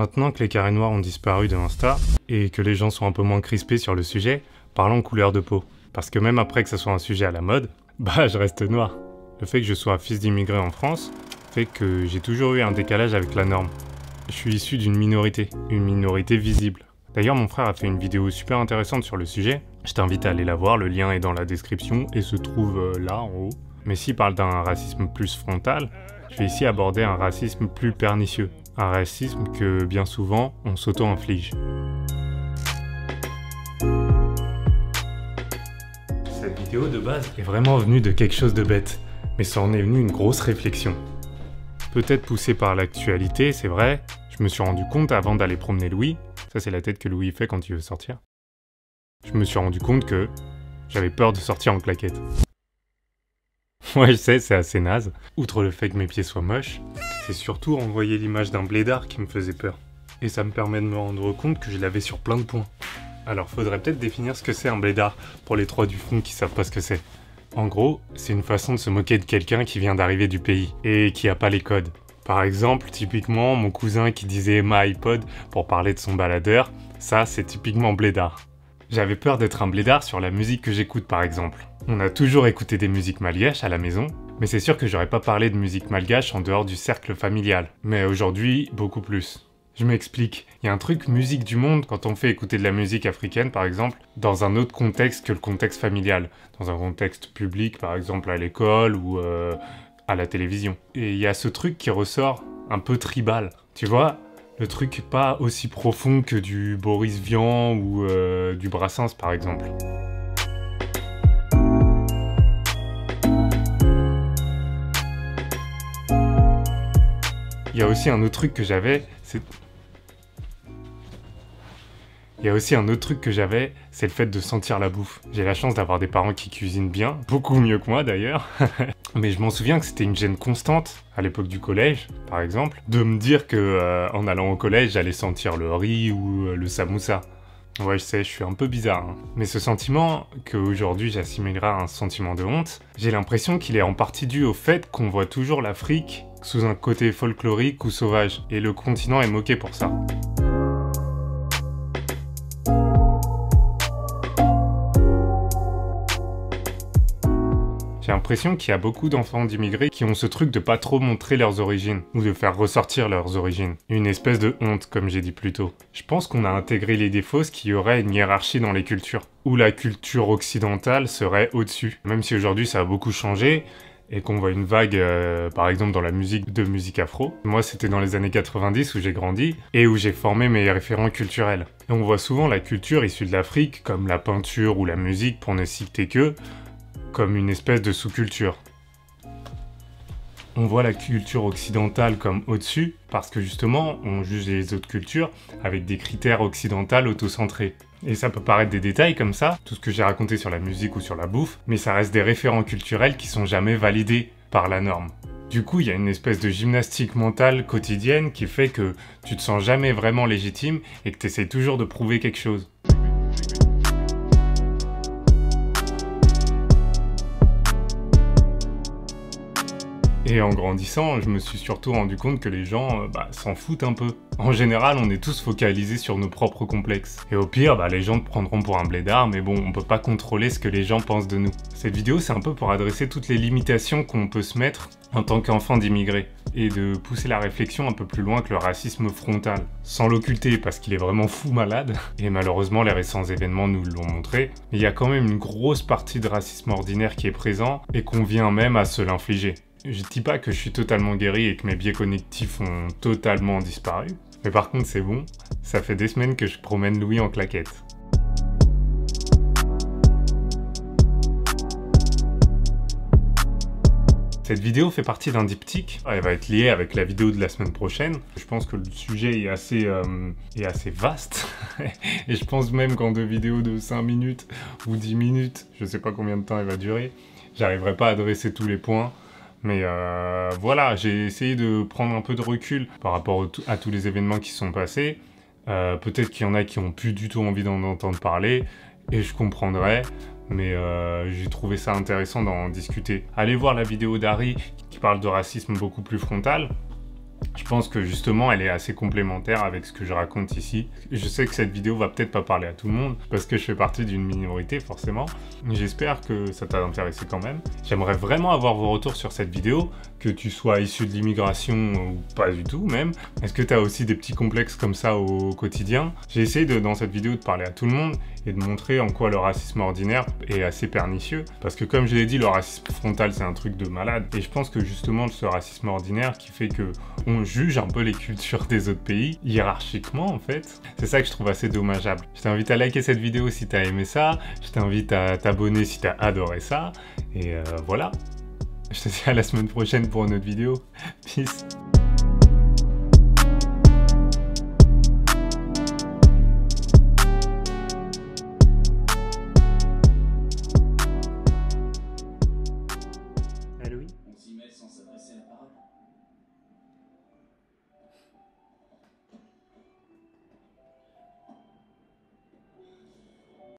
Maintenant que les carrés noirs ont disparu de Insta et que les gens sont un peu moins crispés sur le sujet, parlons couleur de peau. Parce que même après que ça soit un sujet à la mode, bah je reste noir. Le fait que je sois fils d'immigré en France fait que j'ai toujours eu un décalage avec la norme. Je suis issu d'une minorité, une minorité visible. D'ailleurs, mon frère a fait une vidéo super intéressante sur le sujet. Je t'invite à aller la voir, le lien est dans la description et se trouve euh, là en haut. Mais s'il parle d'un racisme plus frontal, je vais ici aborder un racisme plus pernicieux. Un racisme que bien souvent on s'auto-inflige. Cette vidéo de base est vraiment venue de quelque chose de bête, mais ça en est venu une grosse réflexion. Peut-être poussée par l'actualité, c'est vrai, je me suis rendu compte avant d'aller promener Louis, ça c'est la tête que Louis fait quand il veut sortir, je me suis rendu compte que j'avais peur de sortir en claquette. Ouais, je sais, c'est assez naze. Outre le fait que mes pieds soient moches, c'est surtout renvoyer l'image d'un blédard qui me faisait peur. Et ça me permet de me rendre compte que je l'avais sur plein de points. Alors faudrait peut-être définir ce que c'est un blédard pour les trois du fond qui savent pas ce que c'est. En gros, c'est une façon de se moquer de quelqu'un qui vient d'arriver du pays et qui a pas les codes. Par exemple, typiquement, mon cousin qui disait ma iPod pour parler de son baladeur, ça c'est typiquement blédard. J'avais peur d'être un blédard sur la musique que j'écoute par exemple. On a toujours écouté des musiques malgaches à la maison, mais c'est sûr que j'aurais pas parlé de musique malgache en dehors du cercle familial. Mais aujourd'hui, beaucoup plus. Je m'explique, il y a un truc musique du monde quand on fait écouter de la musique africaine par exemple, dans un autre contexte que le contexte familial, dans un contexte public par exemple à l'école ou euh, à la télévision. Et il y a ce truc qui ressort un peu tribal, tu vois? Le truc pas aussi profond que du Boris Vian ou euh, du Brassens par exemple. Il y a aussi un autre truc que j'avais, c'est... Y a aussi un autre truc que j'avais, c'est le fait de sentir la bouffe. J'ai la chance d'avoir des parents qui cuisinent bien, beaucoup mieux que moi d'ailleurs. Mais je m'en souviens que c'était une gêne constante, à l'époque du collège, par exemple, de me dire que euh, en allant au collège, j'allais sentir le riz ou euh, le samoussa. Ouais, je sais, je suis un peu bizarre. Hein. Mais ce sentiment, qu'aujourd'hui j'assimilerai à un sentiment de honte, j'ai l'impression qu'il est en partie dû au fait qu'on voit toujours l'Afrique sous un côté folklorique ou sauvage, et le continent est moqué pour ça. J'ai l'impression qu'il y a beaucoup d'enfants d'immigrés qui ont ce truc de pas trop montrer leurs origines, ou de faire ressortir leurs origines. Une espèce de honte, comme j'ai dit plus tôt. Je pense qu'on a intégré l'idée fausse qu'il y aurait une hiérarchie dans les cultures, où la culture occidentale serait au-dessus. Même si aujourd'hui ça a beaucoup changé, et qu'on voit une vague, euh, par exemple, dans la musique de musique afro. Moi, c'était dans les années 90 où j'ai grandi et où j'ai formé mes référents culturels. Et on voit souvent la culture issue de l'Afrique, comme la peinture ou la musique, pour ne citer que, comme une espèce de sous-culture. On voit la culture occidentale comme au-dessus parce que justement on juge les autres cultures avec des critères occidentaux autocentrés. Et ça peut paraître des détails comme ça, tout ce que j'ai raconté sur la musique ou sur la bouffe, mais ça reste des référents culturels qui sont jamais validés par la norme. Du coup, il y a une espèce de gymnastique mentale quotidienne qui fait que tu te sens jamais vraiment légitime et que tu essaies toujours de prouver quelque chose. Et en grandissant, je me suis surtout rendu compte que les gens euh, bah, s'en foutent un peu. En général, on est tous focalisés sur nos propres complexes. Et au pire, bah, les gens te prendront pour un blédard, mais bon, on peut pas contrôler ce que les gens pensent de nous. Cette vidéo, c'est un peu pour adresser toutes les limitations qu'on peut se mettre en tant qu'enfant d'immigrés et de pousser la réflexion un peu plus loin que le racisme frontal, sans l'occulter parce qu'il est vraiment fou malade, et malheureusement les récents événements nous l'ont montré, il y a quand même une grosse partie de racisme ordinaire qui est présent et qu'on vient même à se l'infliger. Je dis pas que je suis totalement guéri et que mes biais connectifs ont totalement disparu, mais par contre c'est bon, ça fait des semaines que je promène Louis en claquette. Cette vidéo fait partie d'un diptyque. Elle va être liée avec la vidéo de la semaine prochaine. Je pense que le sujet est assez, euh, est assez vaste. Et je pense même qu'en deux vidéos de 5 minutes ou 10 minutes, je sais pas combien de temps elle va durer, j'arriverai pas à adresser tous les points. Mais euh, voilà, j'ai essayé de prendre un peu de recul par rapport à tous les événements qui sont passés. Euh, peut-être qu'il y en a qui ont plus du tout envie d'en entendre parler, et je comprendrai, mais euh, j'ai trouvé ça intéressant d'en discuter. Allez voir la vidéo d'Harry qui parle de racisme beaucoup plus frontal. Je pense que justement elle est assez complémentaire avec ce que je raconte ici. Je sais que cette vidéo va peut-être pas parler à tout le monde parce que je fais partie d'une minorité forcément. J'espère que ça t'a intéressé quand même. J'aimerais vraiment avoir vos retours sur cette vidéo, que tu sois issu de l'immigration ou pas du tout même. Est-ce que tu as aussi des petits complexes comme ça au quotidien? J'ai essayé dans cette vidéo de parler à tout le monde et de montrer en quoi le racisme ordinaire est assez pernicieux. Parce que comme je l'ai dit, le racisme frontal c'est un truc de malade. Et je pense que justement ce racisme ordinaire qui fait que on juge un peu les cultures des autres pays, hiérarchiquement en fait. C'est ça que je trouve assez dommageable. Je t'invite à liker cette vidéo si t'as aimé ça, je t'invite à t'abonner si t'as adoré ça, et euh, voilà. Je te dis à la semaine prochaine pour une autre vidéo. Peace Allô oui?